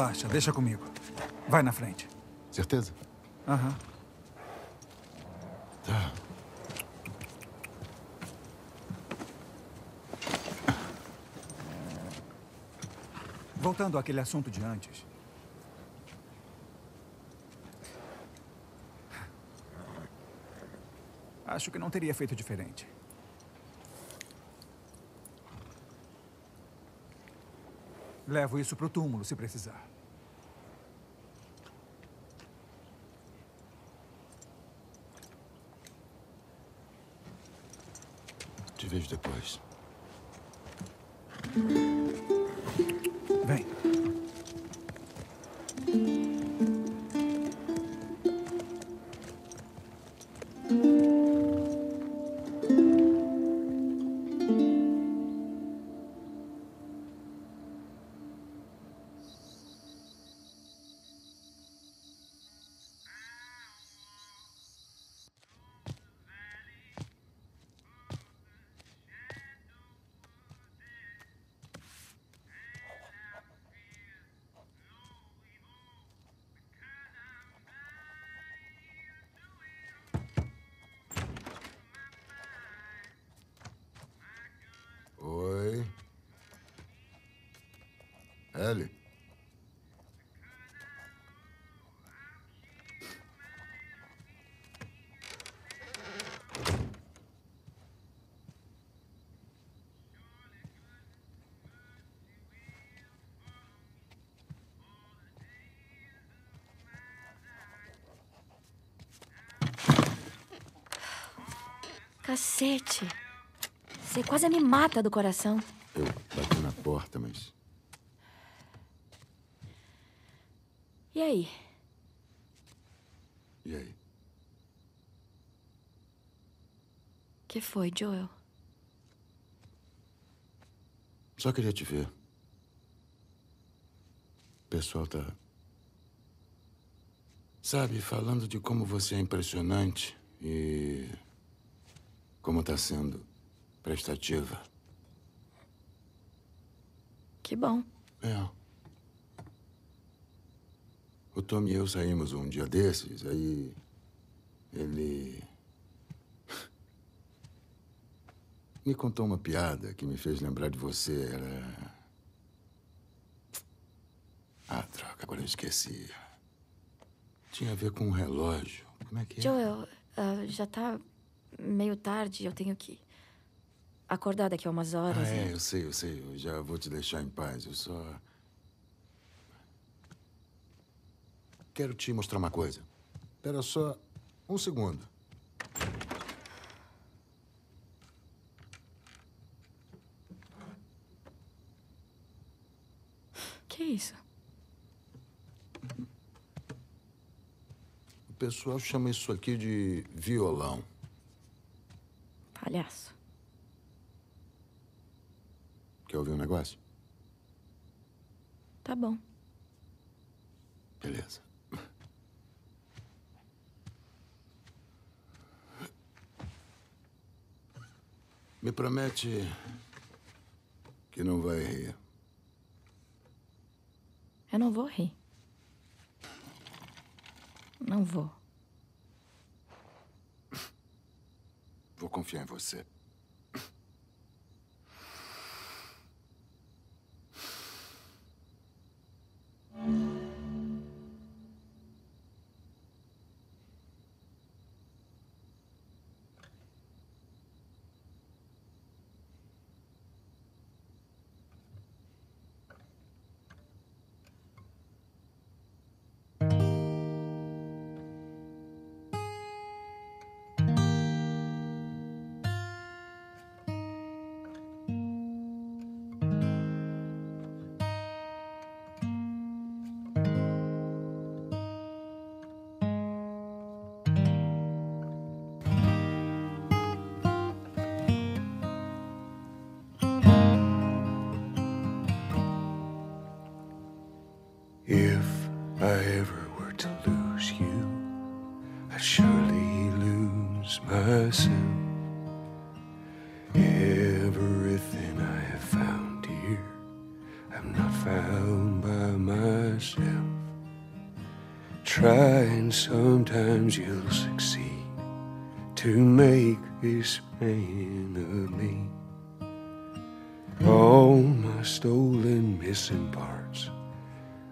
Relaxa, deixa comigo. Vai na frente. Certeza? Aham. Tá. Voltando àquele assunto de antes. Acho que não teria feito diferente. Levo isso pro túmulo se precisar. Te vejo depois. Ellie. Cacete. Você quase me mata do coração. Eu bati na porta, mas. E aí? E aí? que foi, Joel? Só queria te ver. O pessoal tá. Sabe, falando de como você é impressionante e. como tá sendo prestativa. Que bom. É. O Tom e eu saímos um dia desses, aí. Ele. Me contou uma piada que me fez lembrar de você. Era. Ah, droga, agora eu esqueci. Tinha a ver com um relógio. Como é que é? Joel, ah, já tá meio tarde, eu tenho que acordar daqui a umas horas. Ah, e- é, eu sei, eu sei. Eu já vou te deixar em paz. Eu só. Quero te mostrar uma coisa. Espera só um segundo. Que isso? O pessoal chama isso aqui de violão. Palhaço. Quer ouvir um negócio? Tá bom. Beleza. Me promete que não vai rir. Eu não vou rir. Não vou. Vou confiar em você. If I ever were to lose you, I'd surely lose myself. Everything I have found here, I'm not found by myself. Try and sometimes you'll succeed to make this man of me. All my stolen missing parts,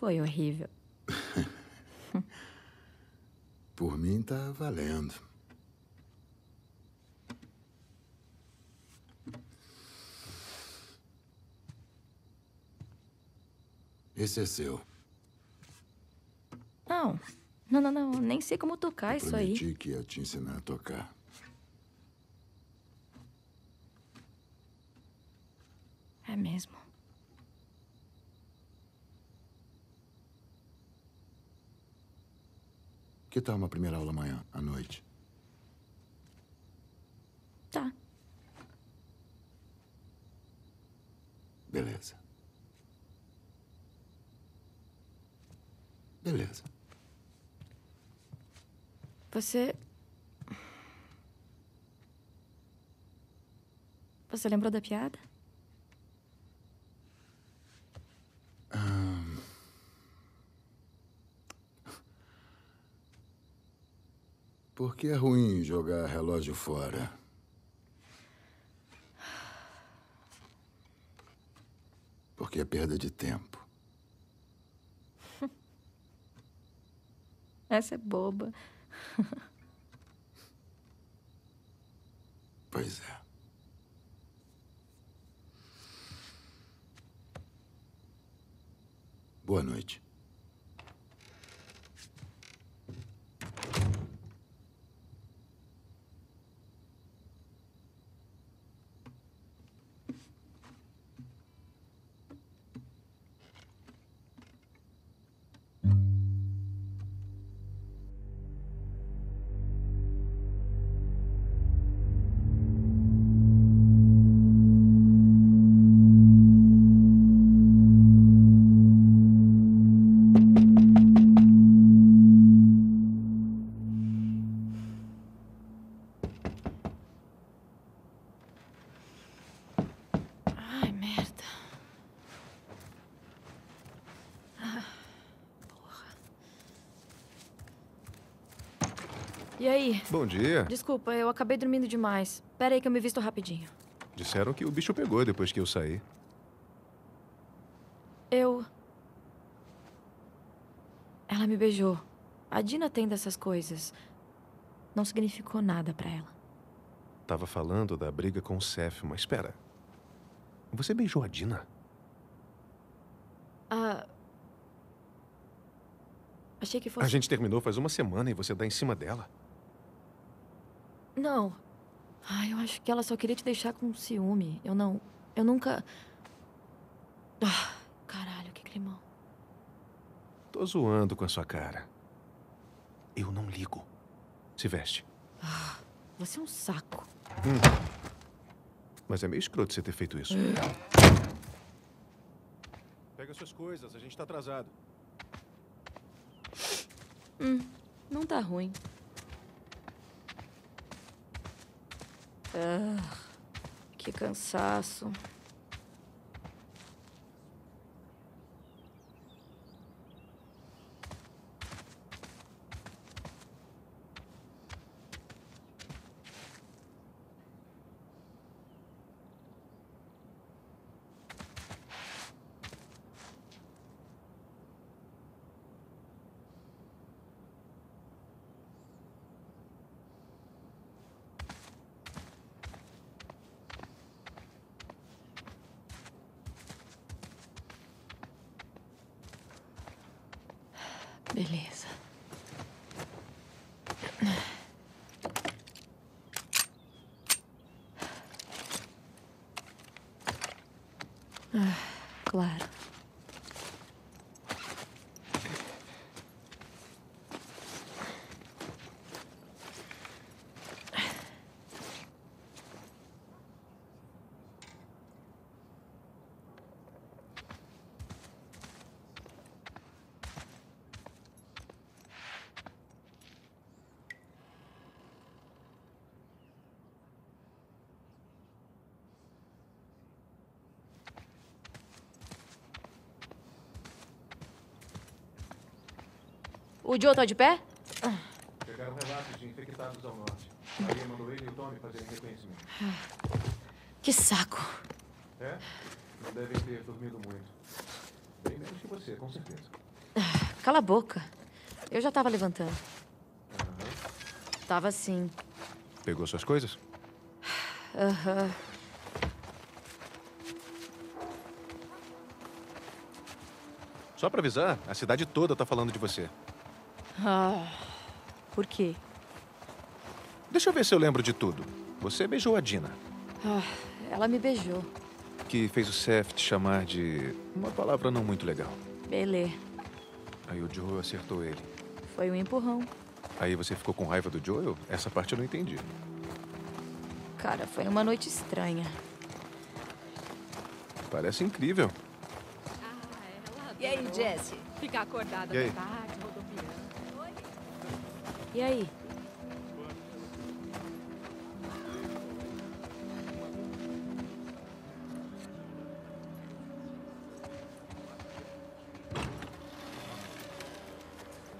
Foi horrível. Por mim tá valendo. Esse é seu. Não. Não, não, não. Nem sei como tocar isso aí. Prometi que ia te ensinar a tocar. É mesmo. Que tal uma primeira aula amanhã, à noite? Tá. Beleza. Beleza. Você. Você lembrou da piada? Por que é ruim jogar relógio fora? Porque é perda de tempo. Essa é boba. Pois é. Boa noite. Bom dia. Desculpa, eu acabei dormindo demais. Pera aí que eu me visto rapidinho. Disseram que o bicho pegou depois que eu saí. Eu. Ela me beijou. A Dina tem dessas coisas. Não significou nada pra ela. Tava falando da briga com o Seth, mas espera. Você beijou a Dina? Ah. Achei que fosse. A gente terminou faz uma semana e você dá em cima dela. Não. Ai, eu acho que ela só queria te deixar com ciúme. Eu não. Eu nunca. Ah, caralho, que climão. Tô zoando com a sua cara. Eu não ligo. Se veste. Você é um saco. Mas é meio escroto você ter feito isso. Pega suas coisas, a gente tá atrasado. Não tá ruim. Ah, que cansaço. Beleza. Ah, claro. O Joe tá de pé? Chegaram relatos de infectados ao norte. Maria mandou ele e o Tommy fazerem reconhecimento. Que saco. É? Não devem ter dormido muito. Bem menos que você, com certeza. Cala a boca. Eu já tava levantando. Tava sim. Pegou suas coisas? Aham. Só pra avisar, a cidade toda tá falando de você. Ah, por quê? Deixa eu ver se eu lembro de tudo. Você beijou a Dina, Ah, ela me beijou. que fez o Seth te chamar de uma palavra não muito legal. Belê. Aí o Joel acertou ele. Foi um empurrão. Aí você ficou com raiva do Joel? Essa parte eu não entendi. Cara, foi uma noite estranha. Parece incrível. E aí, Jesse? Ficar acordada E aí? tarde. E aí?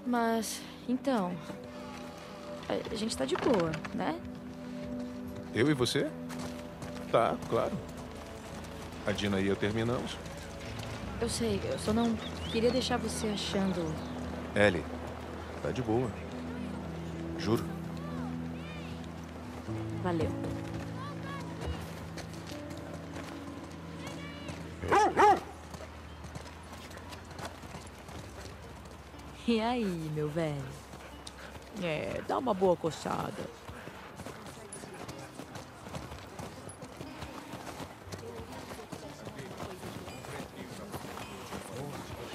Mas, então. A gente tá de boa, né? Eu e você? Tá, claro. A Dina e eu terminamos. Eu sei, eu só não queria deixar você achando. Ellie, tá de boa. Juro. Valeu. E aí, meu velho? É, dá uma boa coçada.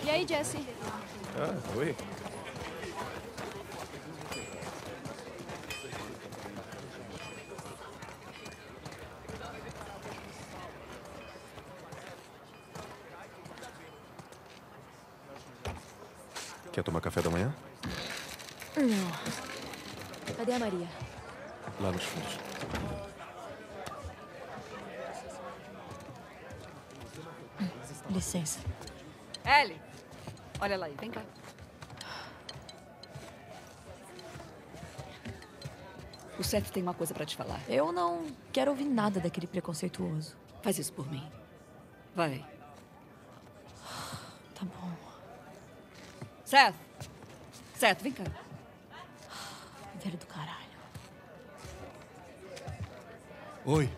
E aí, Jesse? Ah, oi. Quer tomar café da manhã? Cadê a Maria? Lá nos fundos. Licença. Ellie, olha lá aí, vem cá. O Seth tem uma coisa pra te falar. Eu não quero ouvir nada daquele preconceituoso. Faz isso por mim. Vai. Tá bom. Seth! Seth, vem cá. Velho do caralho. Oi.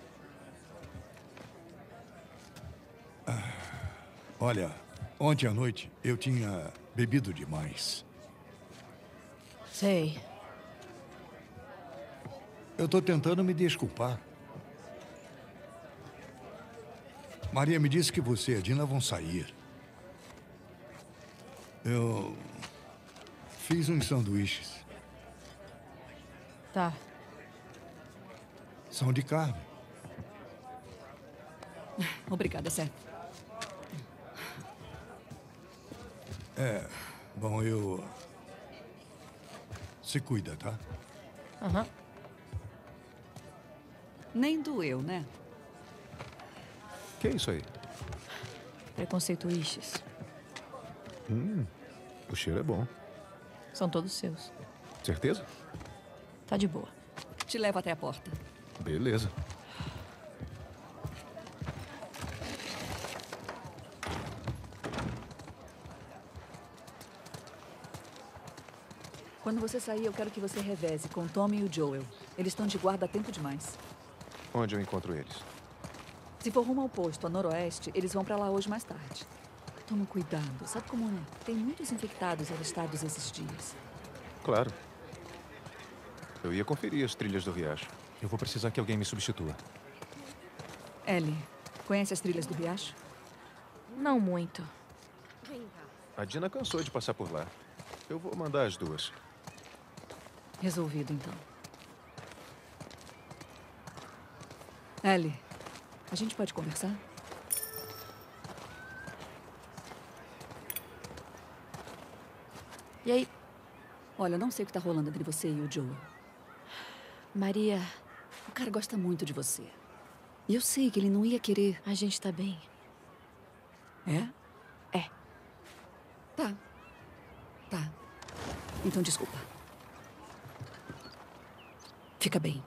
Ah, olha, ontem à noite eu tinha bebido demais. Sei. Eu tô tentando me desculpar. Maria me disse que você e a Dina vão sair. Eu fiz uns sanduíches. Tá. São de carne. Obrigada, Seth. Bom, eu. Se cuida, tá? Aham. Nem doeu, né? Que é isso aí? Preconceituiches. O cheiro é bom. São todos seus. Certeza? Tá de boa. Te levo até a porta. Beleza. Quando você sair, eu quero que você reveze com o Tommy e o Joel. Eles estão de guarda há tempo demais. Onde eu encontro eles? Se for rumo ao posto, a noroeste, eles vão pra lá hoje mais tarde. Toma cuidado. Sabe como é? Tem muitos infectados avistados esses dias. Claro. Eu ia conferir as trilhas do riacho. Eu vou precisar que alguém me substitua. Ellie, conhece as trilhas do riacho? Não muito. A Dina cansou de passar por lá. Eu vou mandar as duas. Resolvido, então. Ellie, a gente pode conversar? E aí, Olha, eu não sei o que tá rolando entre você e o Joel. Maria, O cara gosta muito de você. E eu sei que ele não ia querer. a gente tá bem. É? É. Tá. Tá. Então desculpa. Fica bem.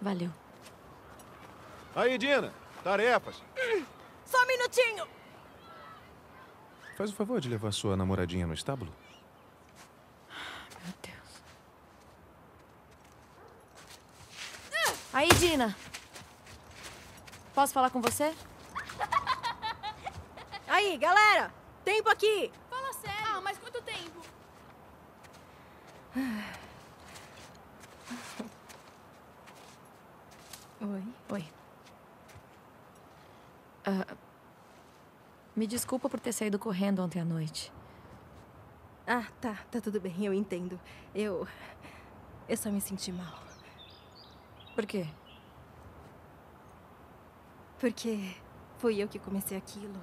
Valeu. Aí, Dina! Tarefas! Só um minutinho! Faz o favor de levar sua namoradinha no estábulo. Meu Deus. Aí, Dina. Posso falar com você? Aí, galera! Tempo aqui! Fala sério! Ah, mas quanto tempo? Oi. Oi. Ah, me desculpa por ter saído correndo ontem à noite. Ah, tá. Tá tudo bem, eu entendo. Eu. Eu só me senti mal. Por quê? Porque fui eu que comecei aquilo.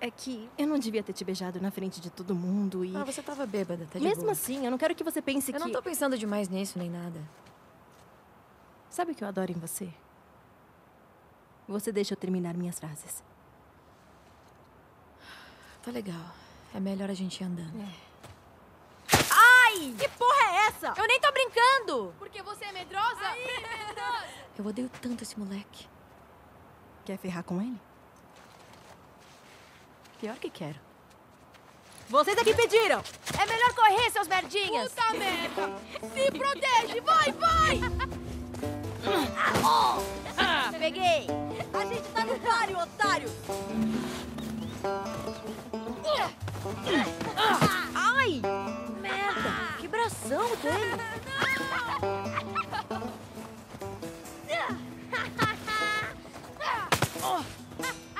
É que eu não devia ter te beijado na frente de todo mundo e. Ah, você tava bêbada, tá de Mesmo boa. assim, eu não quero que você pense Eu que. não tô pensando demais nisso, nem nada. Sabe o que eu adoro em você? Você deixa eu terminar minhas frases. Tá legal. É melhor a gente ir andando. Ai! Que porra é essa? Eu nem tô brincando! Porque você é medrosa? medrosa! Eu odeio tanto esse moleque. Quer ferrar com ele? Pior que quero. Vocês aqui pediram! É melhor correr, seus merdinhas! Puta merda! Se protege! Vai, vai! Peguei! A gente tá no páreo, otário! Ai! Merda! Que bração dele!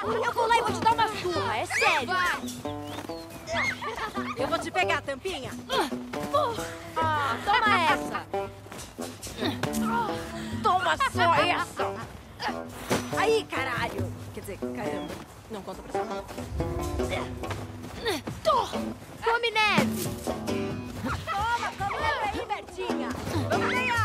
Eu vou lá e vou te dar uma surra, é sério! Eu vou te pegar, tampinha! Ah, toma essa! Toma só essa! Aí, caralho! Quer dizer, caramba. Não conta pra você. Come neve! Toma, come leve aí, Bertinha! Vamos ganhar!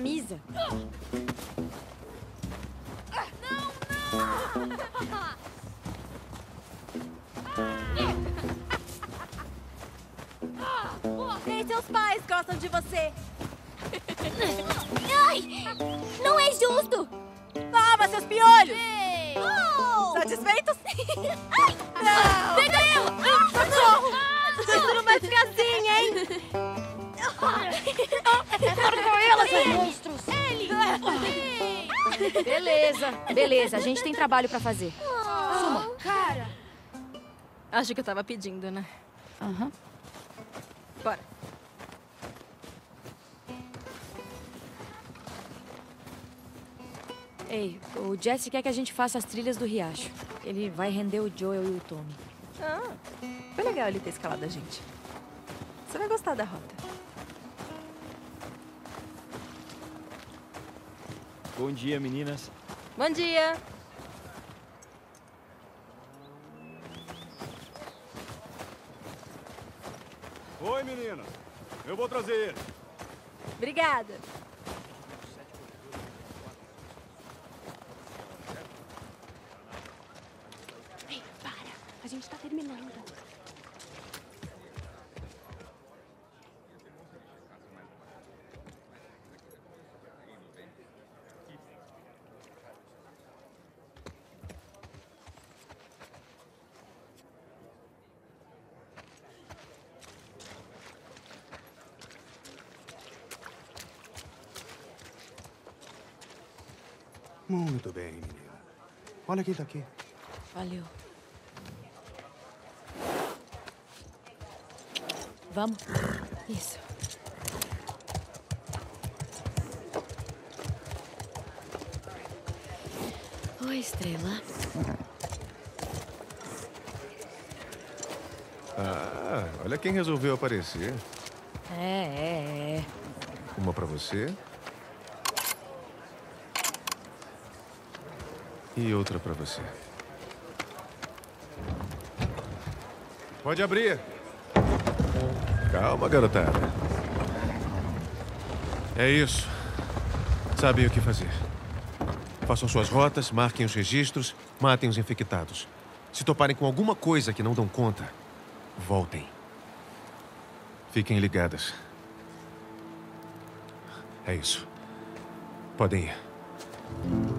Sujou minha camisa! Nem seus pais gostam de você. Ai! Não é justo! Toma, seus piolhos! Oh! Satisfeitos? Não! Pega ela! Socorro! Isso não vai ficar Beleza, beleza. A gente tem trabalho pra fazer. Suma. Cara. Acho que eu tava pedindo, né? Aham. Bora. Ei, o Jesse quer que a gente faça as trilhas do riacho. Ele vai render o Joel e o Tommy. Ah, foi legal ele ter escalado a gente. Você vai gostar da rota. Bom dia, meninas. Bom dia! Oi, menina. Eu vou trazer ele. Obrigada. Muito bem, menina. Olha quem tá aqui. Valeu. Vamos? Isso. Oi, estrela. Ah, olha quem resolveu aparecer. É, é, é. Uma pra você. E outra pra você. Pode abrir. Calma, garotada. É isso. Sabem o que fazer. Façam suas rotas, marquem os registros, matem os infectados. Se toparem com alguma coisa que não dão conta, voltem. Fiquem ligadas. É isso. Podem ir.